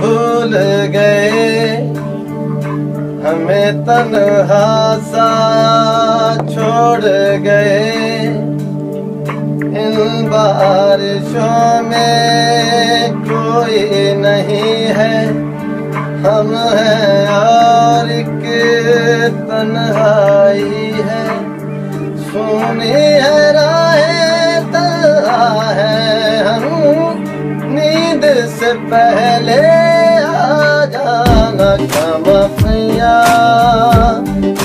بھول گئے۔ ہمیں تنہا سا چھوڑ گئے۔ ان بارشوں میں کوئی نہیں ہے۔ ہم ہیں سے پہلے آ جانا کمفیا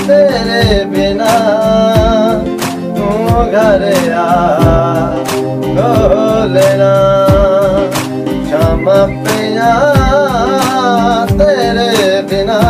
تیرے بنا گھر آ لینا چمپیا تیرے بنا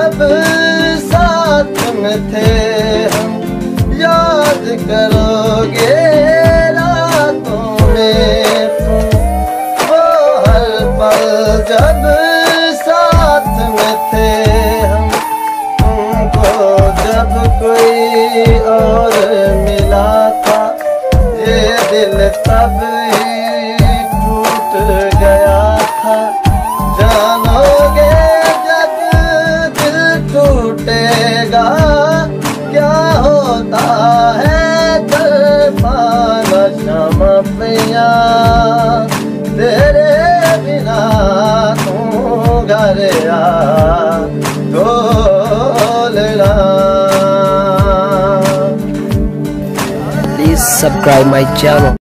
جب ساتھ میں تھے ہم یاد کرو گے راتوں پل جب ساتھ میں تھے ہم کو جب کوئی اور ملا تھا، یہ دل تب ہی ٹوٹے گا۔ کیا ہوتا ہے ترفانہ شمع پیا تیرے بنا تو گھر آ Please subscribe my channel.